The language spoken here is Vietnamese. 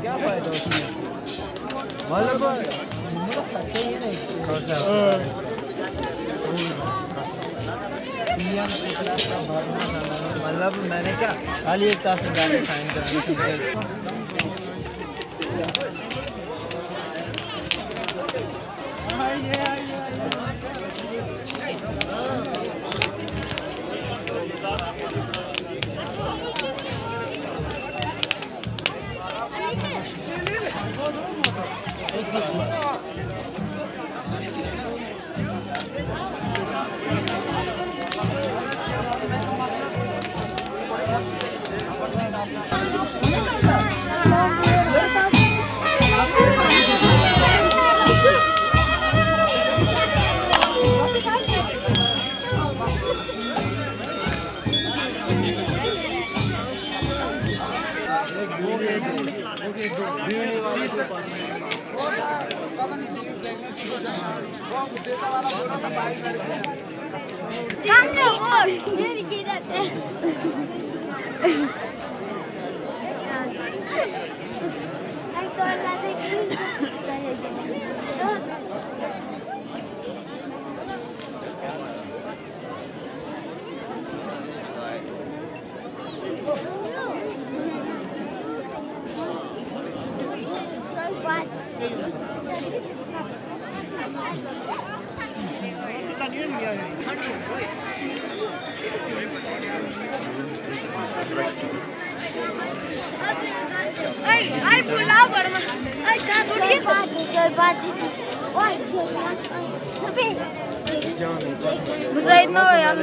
क्या फायदा उसमें मतलब मतलब मैंने क्या खाली एक तास में जाने साइन कराने Kanka vur. Geri gidelim. Ay, ay, pulao, perdón. Ay, está bonito. Soy Pati, soy Pati. Muzayid na ba yan?